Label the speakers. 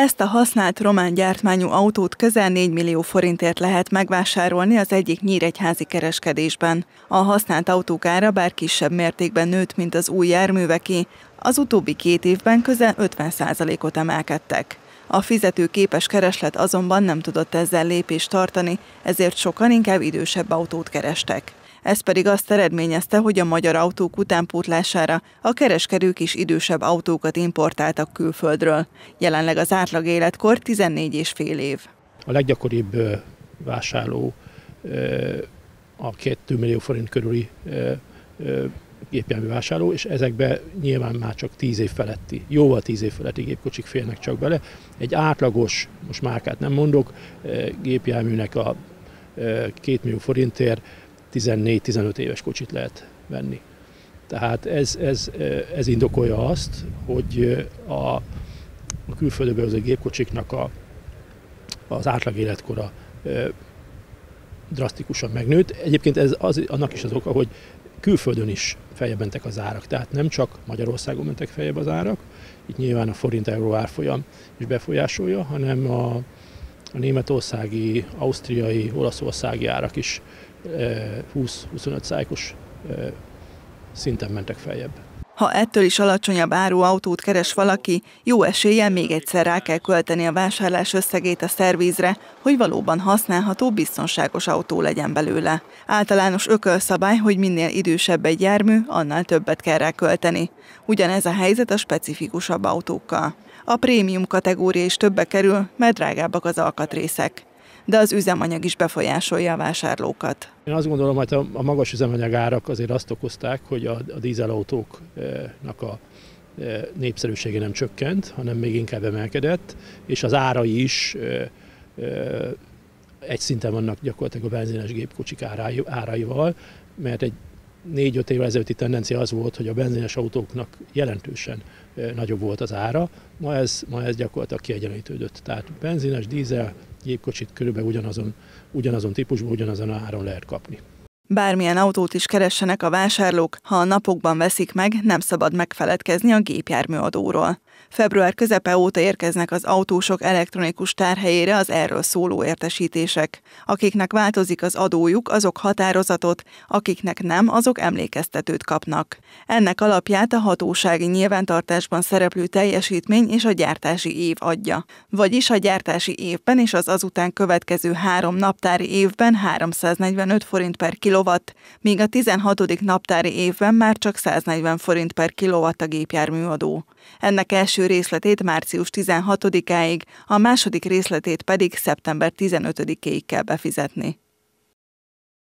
Speaker 1: Ezt a használt román gyártmányú autót közel 4 millió forintért lehet megvásárolni az egyik nyíregyházi kereskedésben. A használt autók ára bár kisebb mértékben nőtt, mint az új járműveké, az utóbbi két évben közel 50%-ot emelkedtek. A fizetőképes kereslet azonban nem tudott ezzel lépést tartani, ezért sokan inkább idősebb autót kerestek. Ez pedig azt eredményezte, hogy a magyar autók utánpótlására a kereskedők is idősebb autókat importáltak külföldről. Jelenleg az átlag életkor 14 és fél év.
Speaker 2: A leggyakoribb vásárló a 2 millió forint körüli gépjármű vásárló, és ezekben nyilván már csak 10 év feletti, jóval 10 év feletti gépkocsik férnek csak bele. Egy átlagos, most márkát nem mondok, gépjárműnek a 2 millió forintért 14-15 éves kocsit lehet venni. Tehát ez, ez, ez indokolja azt, hogy a, a külföldön az gépkocsiknak a, az átlag életkora drasztikusan megnőtt. Egyébként ez az, annak is az oka, hogy külföldön is feljebb mentek az árak, tehát nem csak Magyarországon mentek feljebb az árak, itt nyilván a forint-euró árfolyam is befolyásolja, hanem a, a németországi, ausztriai, olaszországi árak is 20-25 szájkos szinten mentek feljebb.
Speaker 1: Ha ettől is alacsonyabb áru autót keres valaki, jó eséllyel még egyszer rá kell költeni a vásárlás összegét a szervízre, hogy valóban használható, biztonságos autó legyen belőle. Általános ökölszabály, hogy minél idősebb egy jármű, annál többet kell rá költeni. Ugyanez a helyzet a specifikusabb autókkal. A prémium kategória is többe kerül, mert drágábbak az alkatrészek de az üzemanyag is befolyásolja a vásárlókat.
Speaker 2: Én azt gondolom, hogy a magas üzemanyag árak azért azt okozták, hogy a, a dízelautóknak a e, népszerűsége nem csökkent, hanem még inkább emelkedett, és az árai is e, e, egy szinten vannak gyakorlatilag a benzines gépkocsik áraival, mert egy négy-öt évvel ezelőtti tendencia az volt, hogy a benzines autóknak jelentősen nagyobb volt az ára, ma ez, ma ez gyakorlatilag kiegyenlítődött. Tehát benzines, dízel, gépkocsit körülbelül ugyanazon, ugyanazon típusban, ugyanazon áron lehet kapni.
Speaker 1: Bármilyen autót is keressenek a vásárlók, ha a napokban veszik meg, nem szabad megfeledkezni a gépjárműadóról. Február közepe óta érkeznek az autósok elektronikus tárhelyére az erről szóló értesítések. Akiknek változik az adójuk, azok határozatot, akiknek nem, azok emlékeztetőt kapnak. Ennek alapját a hatósági nyilvántartásban szereplő teljesítmény és a gyártási év adja. Vagyis a gyártási évben és az azután következő három naptári évben 345 forint per kilowatt, míg a 16. naptári évben már csak 140 forint per kilowatt a gépjárműadó. Ennek első részletét március 16-áig, a második részletét pedig szeptember 15-éig kell befizetni.